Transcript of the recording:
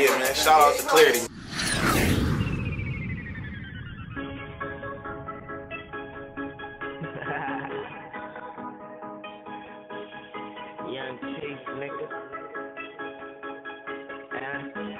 yeah, man. Shout out to Clarity. Young Chief, nigga. Uh.